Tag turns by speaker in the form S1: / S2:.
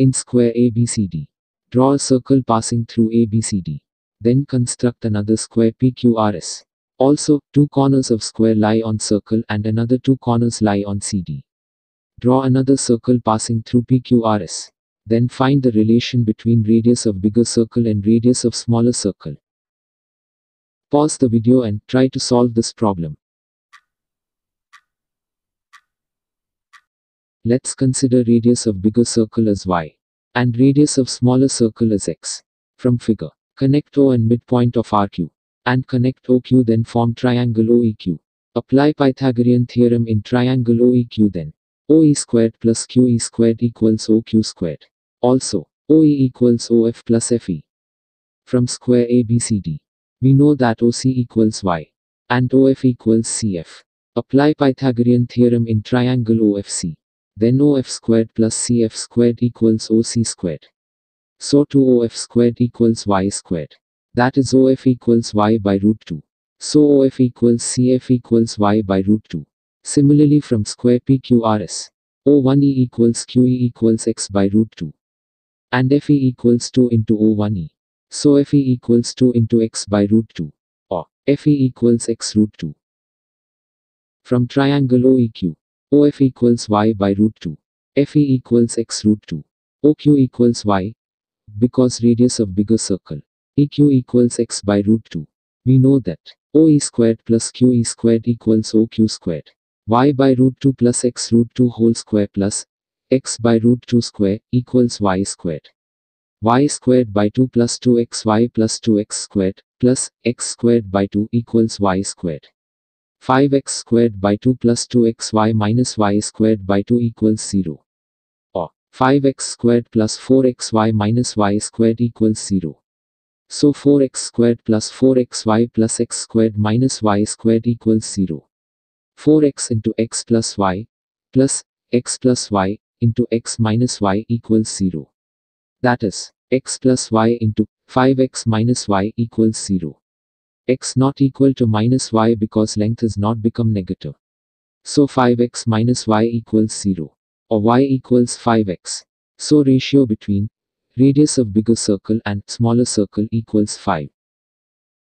S1: In square ABCD, draw a circle passing through ABCD. Then construct another square PQRS. Also, two corners of square lie on circle and another two corners lie on CD. Draw another circle passing through PQRS. Then find the relation between radius of bigger circle and radius of smaller circle. Pause the video and try to solve this problem. Let's consider radius of bigger circle as y and radius of smaller circle as x. From figure, connect O and midpoint of RQ and connect OQ then form triangle OEQ. Apply Pythagorean theorem in triangle OEQ then. OE squared plus QE squared equals OQ squared. Also, OE equals OF plus FE. From square ABCD, we know that OC equals Y and OF equals CF. Apply Pythagorean theorem in triangle OFC. Then OF squared plus CF squared equals OC squared. So 2OF squared equals Y squared. That is OF equals Y by root 2. So OF equals CF equals Y by root 2. Similarly from square PQRS, O1E equals QE equals X by root 2. And FE equals 2 into O1E. So FE equals 2 into X by root 2. Or FE equals X root 2. From triangle OEQ, OF equals Y by root 2. FE equals X root 2. OQ equals Y. Because radius of bigger circle. EQ equals x by root 2. We know that OE squared plus QE squared equals OQ squared. y by root 2 plus x root 2 whole square plus x by root 2 square equals y squared. y squared by 2 plus 2xy plus 2x squared plus x squared by 2 equals y squared. 5x squared by 2 plus 2xy minus y squared by 2 equals 0. Or 5x squared plus 4xy minus y squared equals 0. So 4x squared plus 4xy plus x squared minus y squared equals 0. 4x into x plus y plus x plus y into x minus y equals 0. That is, x plus y into 5x minus y equals 0. X not equal to minus y because length is not become negative. So 5x minus y equals 0. Or y equals 5x. So ratio between Radius of bigger circle and smaller circle equals 5.